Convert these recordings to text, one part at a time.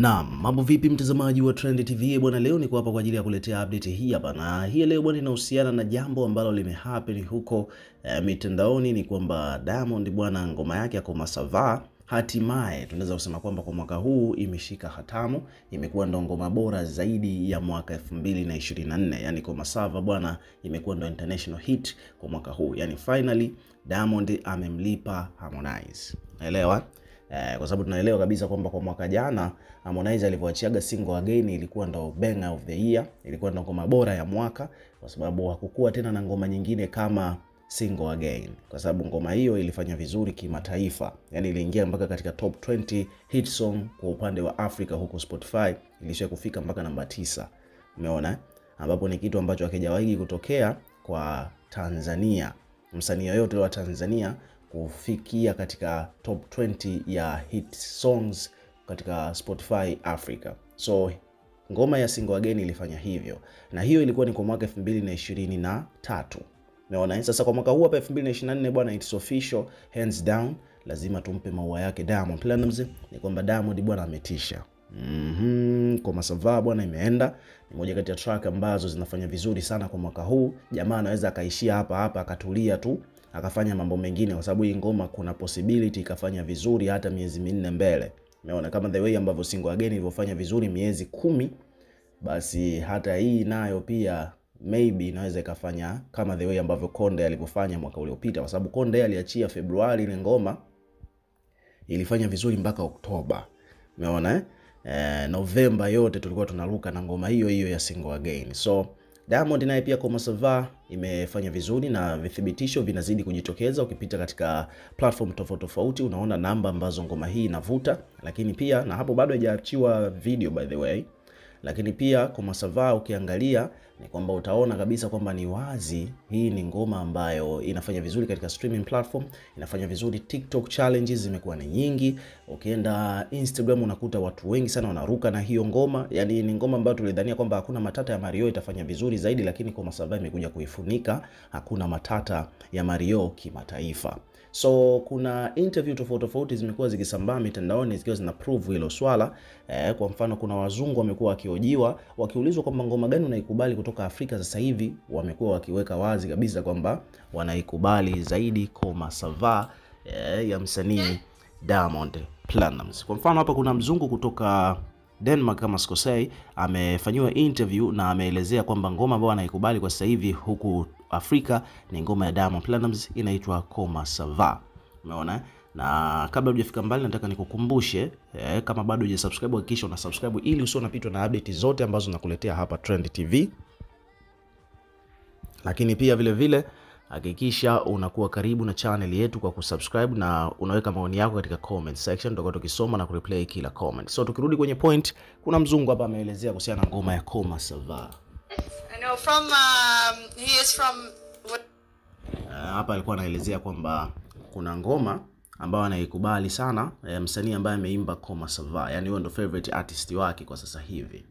Naam, mambo vipi mtazamaji wa Trend TV bwana, leo niko hapa kwa ajili ya kuletea update hii hapa, na hii leo bwana inahusiana na jambo ambalo limehappen huko eh, mitandaoni. Ni kwamba Diamond bwana, ngoma yake ya Koma Savaa hatimaye tunaweza kusema kwamba kwa mwaka huu imeshika hatamu, imekuwa ndo ngoma bora zaidi ya mwaka 2024. Yani Koma Savaa bwana, imekuwa ndo international hit kwa mwaka huu, yani finally Diamond amemlipa Harmonize, naelewa Eh, kwa sababu tunaelewa kabisa kwamba kwa mwaka jana Harmonize alivyoachiaga single Again ilikuwa ndo banger of the year, ilikuwa ndo ngoma bora ya mwaka, kwa sababu hakukuwa tena na ngoma nyingine kama single Again, kwa sababu ngoma hiyo ilifanya vizuri kimataifa, yani iliingia mpaka katika top 20 hit song kwa upande wa Afrika huko Spotify, ilishia kufika mpaka namba tisa. Umeona, ambapo ni kitu ambacho hakijawahi kutokea kwa Tanzania, msanii yoyote wa Tanzania kufikia katika top 20 ya hit songs katika Spotify Africa. So ngoma ya Single Again ilifanya hivyo, na hiyo ilikuwa ni kwa mwaka 2023. Umeona, sasa kwa mwaka huu hapa 2024 bwana, it's official, hands down, lazima tumpe maua yake Diamond Platnumz. Ni kwamba Diamond bwana ametisha. Mm-hmm. Kwa masava bwana imeenda, ni moja kati ya track ambazo zinafanya vizuri sana kwa mwaka huu. Jamaa anaweza akaishia hapa hapa akatulia tu akafanya mambo mengine, kwa sababu hii ngoma kuna possibility ikafanya vizuri hata miezi minne mbele. Umeona kama the way ambavyo Single Again ilivyofanya vizuri miezi kumi, basi hata hii nayo pia maybe inaweza ikafanya kama the way ambavyo Konde alivyofanya mwaka uliopita, kwa sababu Konde aliachia Februari, ile ngoma ilifanya vizuri mpaka Oktoba. Umeona eh? Eh, Novemba yote tulikuwa tunaruka na ngoma hiyo hiyo ya Single Again. So Diamond naye pia Koma Sava imefanya vizuri na vithibitisho vinazidi kujitokeza. Ukipita katika platform tofauti tofauti, unaona namba ambazo ngoma hii inavuta, lakini pia na hapo bado haijaachiwa video by the way, lakini pia kwa Masava ukiangalia ni kwamba utaona kabisa kwamba ni wazi hii ni ngoma ambayo inafanya vizuri katika streaming platform, inafanya vizuri TikTok challenges zimekuwa ni nyingi. Ukienda Instagram unakuta watu wengi sana wanaruka na hiyo ngoma, yani ni ngoma ambayo tulidhania kwamba hakuna matata ya Mario itafanya vizuri zaidi, lakini kwa Masava imekuja kuifunika hakuna matata ya Mario kimataifa. So kuna interview tofauti tofauti zimekuwa zikisambaa mitandaoni zikiwa zina prove hilo swala eh. Kwa mfano kuna wazungu wamekuwa wakiojiwa wakiulizwa kwamba ngoma gani unaikubali kutoka Afrika sasa hivi, wamekuwa wakiweka wazi kabisa kwamba wanaikubali zaidi Koma Sava eh, ya msanii Diamond Platnumz. Kwa mfano hapa kuna mzungu kutoka Denmark kama sikosei, amefanyiwa interview na ameelezea kwamba ngoma ambayo anaikubali kwa sasa hivi huku Afrika ni ngoma ya Diamond Platnumz inaitwa Koma Sava. Umeona? Na kabla hujafika mbali, nataka nikukumbushe eh, kama bado hujasubscribe hakikisha una subscribe ili usio unapitwa na update zote ambazo nakuletea hapa Trend TV, lakini pia vile vile hakikisha unakuwa karibu na channel yetu kwa kusubscribe na unaweka maoni yako katika comment section, tutakuwa tukisoma na kureplay kila comment. So tukirudi kwenye point, kuna mzungu hapa ameelezea kuhusiana na ngoma ya Koma Sava. I know from um, he is from Uh, hapa alikuwa anaelezea kwamba kuna ngoma ambayo anaikubali sana eh, msanii ambaye ameimba Koma Sava, yani huyo ndo favorite artist wake kwa sasa hivi.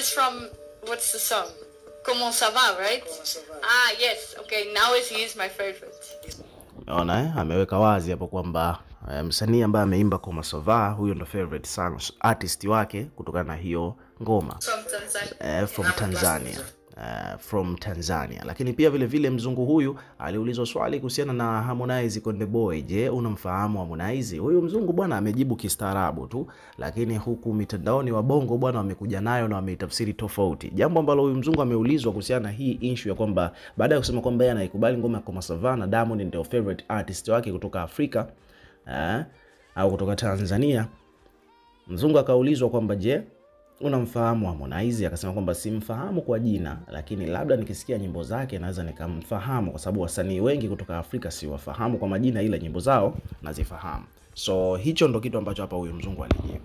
is from what's the song? Comment ça va, right? Ah yes, okay. Now is he is my favorite. Umeona eh? Ameweka wazi hapo kwamba eh, msanii ambaye ameimba Koma Sava huyo ndo favorite song artist wake kutokana na hiyo ngoma From Tanzania. eh, from Tanzania eh, from Tanzania. Lakini pia vile vile mzungu huyu aliulizwa swali kuhusiana na Harmonize Konde Boy. Je, unamfahamu Harmonize? Huyu mzungu bwana amejibu kistaarabu tu, lakini huku mitandaoni wa bongo bwana wamekuja nayo na wameitafsiri tofauti, jambo ambalo huyu mzungu ameulizwa kuhusiana na hii issue ya kwamba baada ya kusema kwamba yeye anaikubali ngoma ya Koma Savana, na Diamond ndio favorite artist wake kutoka Afrika uh, au kutoka Tanzania, mzungu akaulizwa kwamba je unamfahamu Harmonize? Akasema kwamba simfahamu kwa jina, lakini labda nikisikia nyimbo zake naweza nikamfahamu, kwa sababu wasanii wengi kutoka Afrika siwafahamu kwa majina, ila nyimbo zao nazifahamu. So hicho ndo kitu ambacho hapa huyu mzungu alijibu.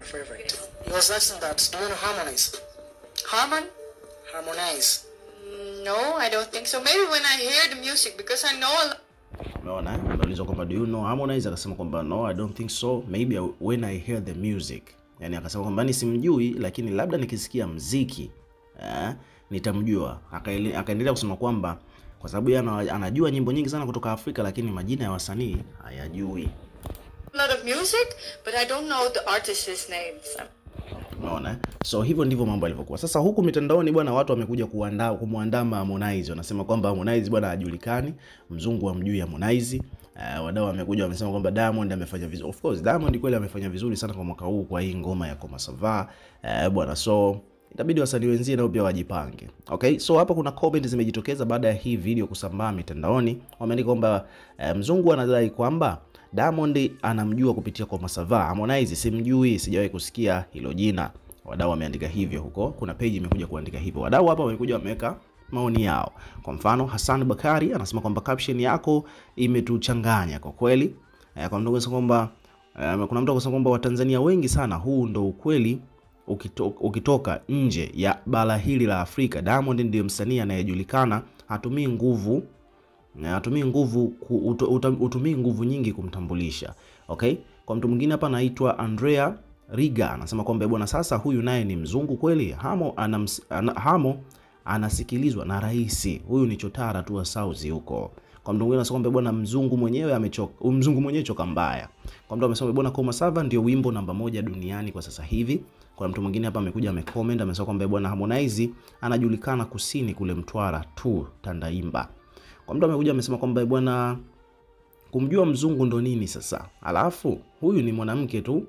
favorite. He was asking that, do you know Harmonize? No, I don't think so. Maybe when I hear the music because I know a lot. Umeona, ameulizwa kwamba do you know Harmonize, akasema kwamba no I don't think so, maybe when I hear the music. Yani akasema kwamba ni simjui, lakini labda nikisikia mziki eh, nitamjua. Akaendelea kusema kwamba kwa sababu yeye anajua nyimbo nyingi sana kutoka Afrika, lakini majina ya wasanii hayajui. a lot of music, but I don't know the artists' names. Unaona, eh? so hivyo ndivyo mambo yalivyokuwa. Sasa huku mitandaoni bwana, watu wamekuja kuandaa kumwandama Harmonize, wanasema kwamba Harmonize bwana hajulikani, mzungu hamjui Harmonize. Uh, wadau wamekuja wamesema kwamba Diamond amefanya vizuri. Of course Diamond kweli amefanya vizuri sana kwa mwaka huu kwa hii ngoma ya Koma Sava uh, bwana, so itabidi wasanii wenzie nao pia wajipange. Okay, so hapa kuna comment zimejitokeza baada ya hii video kusambaa mitandaoni. Wameandika kwamba uh, mzungu anadai kwamba Diamond anamjua kupitia kwa Masava. Harmonize simjui, sijawahi kusikia hilo jina. Wadau wameandika hivyo huko, kuna page imekuja kuandika hivyo. Wadau hapa wamekuja wameweka maoni yao. Kwa mfano Hassan Bakari anasema kwamba caption yako imetuchanganya kwa kweli. Eh, kwa mtu anasema kwamba eh, kuna mtu anasema kwamba Watanzania wengi sana, huu ndo ukweli ukitoka, ukitoka nje ya bara hili la Afrika. Diamond ndiyo msanii anayejulikana, hatumii nguvu hatumii nguvu ku- utu- uta- utumii nguvu nyingi kumtambulisha. Okay, kwa mtu mwingine hapa anaitwa Andrea Riga anasema kwamba bwana, sasa huyu naye ni mzungu kweli? Hamo, anams, an, Hamo anasikilizwa na rais huyu, ni chotara tu wa sauzi huko. Kwa mtu mwingine anasema kwamba bwana, mzungu mwenyewe amechoka, mzungu mwenyewe choka mbaya. Kwa mtu amesema bwana, Koma Sava ndio wimbo namba moja duniani kwa sasa hivi. Kwa mtu mwingine hapa amekuja amecomment amesema kwamba bwana, Harmonize anajulikana kusini kule Mtwara tu Tandaimba. Kwa mtu amekuja amesema kwamba bwana, kumjua mzungu ndo nini sasa? Alafu huyu ni mwanamke tu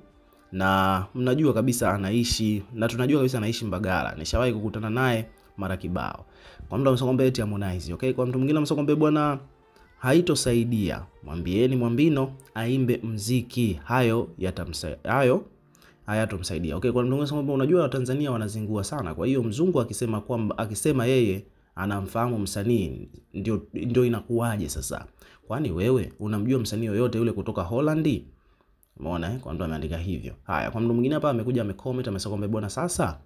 na mnajua kabisa anaishi na tunajua kabisa anaishi Mbagala, nishawahi kukutana naye mara kibao. Kwa mtu amesema kwamba eti Harmonize, okay. Kwa mtu mwingine amesema kwamba bwana, haitosaidia, mwambieni Mwambino aimbe mziki, hayo yatamsa hayo hayatomsaidia. Okay, kwa mtu mwingine kwamba unajua Watanzania wanazingua sana, kwa hiyo mzungu akisema kwamba akisema yeye anamfahamu msanii ndio, ndio inakuwaje sasa? Kwani wewe unamjua msanii yoyote yule kutoka Holland? Umeona eh? Kwa mtu ameandika hivyo. Haya, kwa mtu mwingine hapa amekuja amecomment amesema kwamba bwana sasa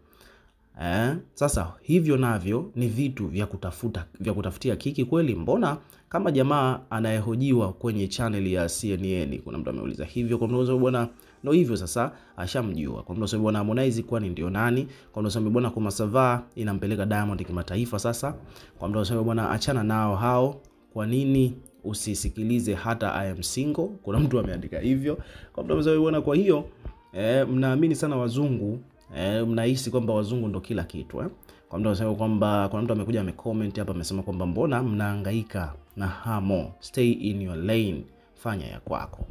Eh, sasa hivyo navyo ni vitu vya kutafuta vya kutafutia kiki kweli? Mbona kama jamaa anayehojiwa kwenye channel ya CNN, kuna mtu ameuliza hivyo. Kwa mtu bwana, ndio hivyo sasa, ashamjua. Kwa mtu bwana, Harmonize kwani ndio nani? Kwa mtu bwana, kwa Masava inampeleka Diamond kimataifa sasa. Kwa mtu bwana, achana nao hao, kwa nini usisikilize hata I am single? Kuna mtu ameandika hivyo. Kwa mtu bwana, kwa hiyo eh, mnaamini sana wazungu eh, mnahisi kwamba wazungu ndo kila kitu eh? Kwa mtu anasema kwamba kuna mtu amekuja amecomment hapa amesema kwamba mbona mnahangaika na Hamo, stay in your lane, fanya ya kwako.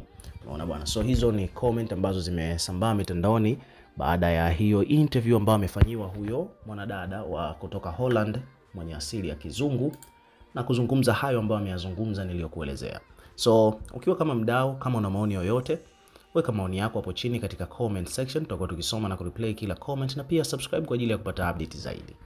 Unaona bwana, so hizo ni comment ambazo zimesambaa mitandaoni baada ya hiyo interview ambayo amefanyiwa huyo mwanadada wa kutoka Holland mwenye asili ya kizungu na kuzungumza hayo ambayo ameyazungumza niliyokuelezea. So ukiwa kama mdau, kama una maoni yoyote weka maoni yako hapo chini katika comment section, tutakuwa tukisoma na kureplay kila comment, na pia subscribe kwa ajili ya kupata update zaidi.